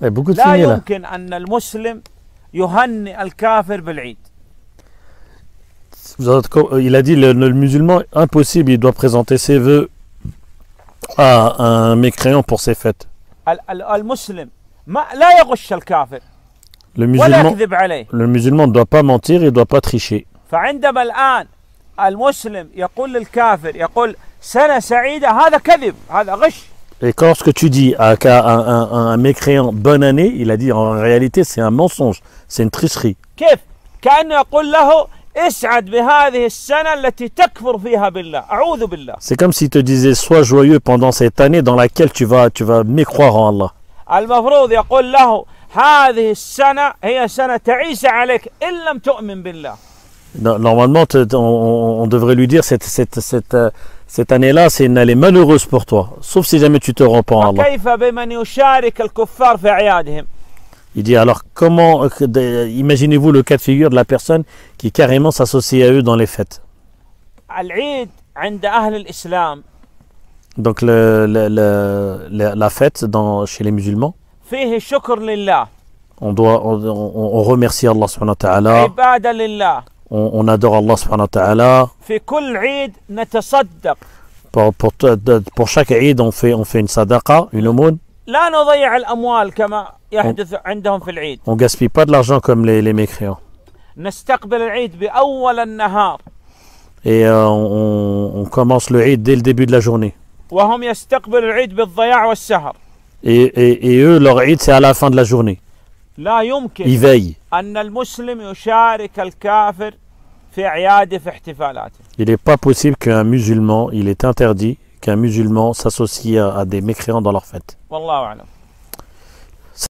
Il y a beaucoup de لا signes là. يمكن أن المسلم يهنئ الكافر بالعيد Vous avez- comme- Il a dit le, le musulman, impossible, il doit présenter ses vœux à un mécréant pour ses fêtes. ال- ال- المسلم ما لا يغش الكافر Le ولا musulman, يكذب عليه le musulman ne doit pas mentir, il ne doit pas tricher. فعندما الآن المسلم يقول للكافر يقول سنة سعيدة هذا كذب هذا غش Et quand ce que tu dis à un, mécréant bonne année, il a dit en réalité c'est un mensonge, c'est une tricherie. C'est comme s'il te disait sois joyeux pendant cette année dans laquelle tu vas, tu vas mécroire en Allah. Normalement, on, devrait lui dire cette, cette, cette, euh, cette année-là, c'est une année malheureuse pour toi, sauf si jamais tu te repens à Allah. Il dit alors comment, euh, imaginez-vous le cas de figure de la personne qui carrément s'associe à eux dans les fêtes. Donc la fête chez les musulmans, on doit on, on, remercie Allah on, on adore Allah subhanahu wa ta'ala. في كل عيد نتصدق Pour, pour, te- de- pour chaque Eid, on fait, on fait une sadaqa, une aumône. لا نضيع الأموال كما يحدث عندهم في العيد On gaspille pas de l'argent comme les, les mécréants. نستقبل العيد بأول النهار Et euh, on, on commence le Eid dès le début de la journée. وهم يستقبلوا العيد بالضياع والسهر Et, et, et eux, leur Eid, c'est à la fin de la journée. لا يمكن Ils veillent. أن المسلم يشارك الكافر في أعياده في احتفالاته Il n'est pas possible qu'un musulman, il est interdit qu'un musulman s'associe à, à des mécréants dans leur fête. والله أعلم